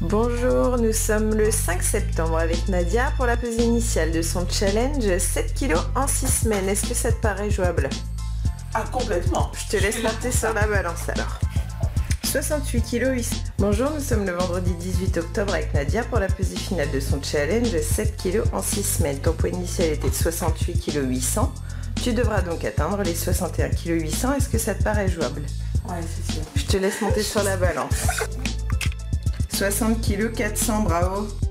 Bonjour, nous sommes le 5 septembre avec Nadia pour la pesée initiale de son challenge 7 kg en 6 semaines. Est-ce que ça te paraît jouable? Ah complètement Je te laisse monter sur la balance alors. 68 kg 8. Bonjour, nous sommes le vendredi 18 octobre avec Nadia pour la pesée finale de son challenge 7 kg en 6 semaines. Ton poids initial était de 68 kg 800. Tu devras donc atteindre les 61 kg 800. Est-ce que ça te paraît jouable? Ouais, c'est sûr. Je te laisse monter sur la balance. 60 kg 400, bravo.